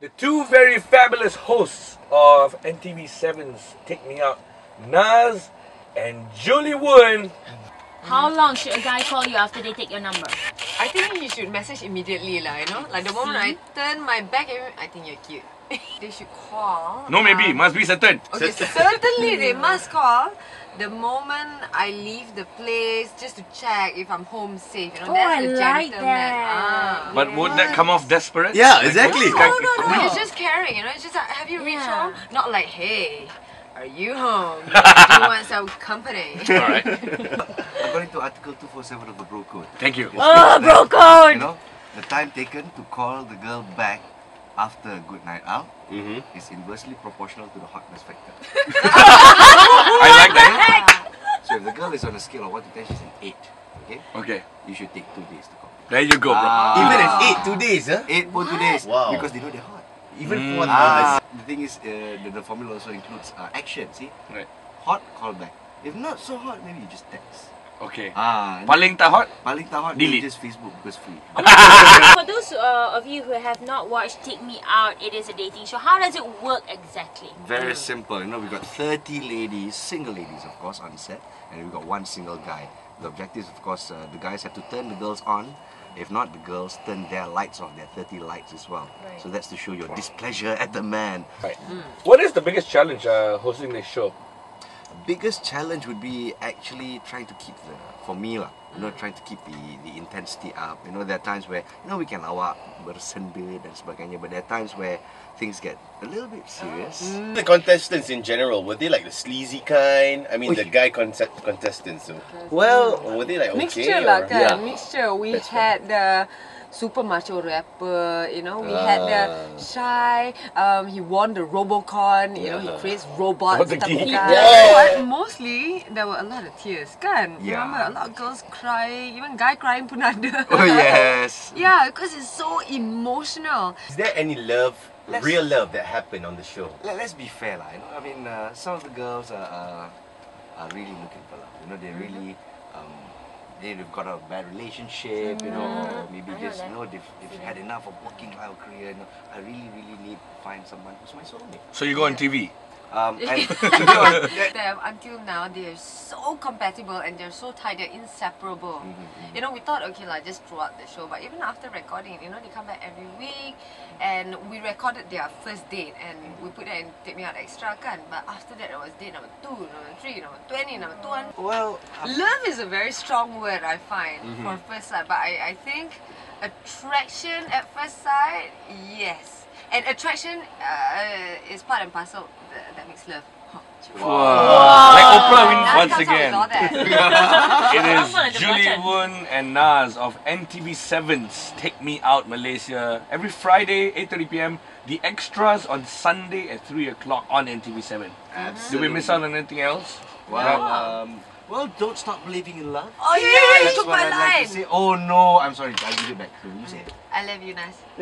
The two very fabulous hosts of NTV7's Take Me Out, Naz and Julie Woon. How long should a guy call you after they take your number? I think you should message immediately lah, you know? Like the moment I hmm? turn my back I think you're cute. They should call. No, maybe, um, must be certain. Okay, certainly they must call the moment I leave the place just to check if I'm home safe. You know, Oh, that's I the like gentleman. that. Ah. But would that come off desperate? Yeah, Like, exactly. this No, no, no, It's just caring, you know. It's just like, have you reached Yeah. home? Not like, hey, are you home? Do you want some company? All right. According to Article 247 of the Bro Code, Thank you. Oh, bro Code! you know, the time taken to call the girl back after a good night out Mm-hmm. is inversely proportional to the hotness factor. I like that. So if the girl is on a scale of 1 to 10, she's an 8. Okay? Okay, You should take 2 days to call. there you go, bro. Ah. Even at eight, two days, huh? 8 for 2 days. Wow. Because they know they're hot. Even Mm. for Ah, the thing is, uh, the, the formula also includes uh, action. See? Right. Hot, call back. If not so hot, maybe you just text. Okay. Ah, Paling tak hot? paling tak hot, Delete. maybe just Facebook because free. For those uh, of you who have not watched Take Me Out, it is a dating show. How does it work exactly? Very simple. You know, we've got 30 ladies, single ladies, of course, on set, and we've got one single guy. The objective, is of course, uh, the guys have to turn the girls on. If not, the girls turn their lights off, their 30 lights as well. So that's to show your displeasure at the man. Right. What is the biggest challenge uh, hosting this show? Biggest challenge would be actually trying to keep the, for me lah, you know, trying to keep the, the intensity up. You know, there are times where, you know, we can awak, bersenda dan sebagainya, but there are times where things get a little bit serious. Hmm. The contestants in general, were they like the sleazy kind? I mean, the guy concept contestants. So. Well, Or were they like okay? Mixture lah or- kan, Yeah. mixture. We That's had the super macho rapper, you know, we had the Ah. shy, um, he won the Robocon, you know, he Yeah. creates Oh, robots, the type guy. Yeah. But mostly, there were a lot of tears, kan? Yeah. Remember, a lot of girls crying, even guy crying pun ada. oh yes. Yeah, because it's so emotional. Is there any love, Let's- real love that happened on the show? Let, let's be fair lah. You know, I mean, uh, some of the girls are, are are really looking for love. You know, they really um, they've got a bad relationship. You know, or maybe just you know they've, they've had enough of working out career. You know, I really really need to find someone who's my soulmate. So you go on TV. Um, and them until now they are so compatible and they're so tight they're inseparable. Mm-hmm, you know we thought okay like just throughout the show but even after recording you know they come back every week and we recorded their first date and we put that in take me out extra kan? But after that it was date number two number three number 20 number 200 well, um, love is a very strong word i find Mm-hmm. for first sight but I, I think attraction at first sight yes and attraction uh, is part and parcel that, that makes love Wow. Like Oprah wins once comes out with again. all that. It Someone is at the Julie. Woon and Naz of NTV7's Take Me Out Malaysia every Friday 8:30 p.m. The extras on Sunday at 3 o'clock on NTV7. Do we miss out on anything else? well, um, well, don't stop believing in love. Oh yeah, you That's took what my I'd like to say. Oh no, I'm sorry. I'll give it back to you. You say it. I love you, Naz.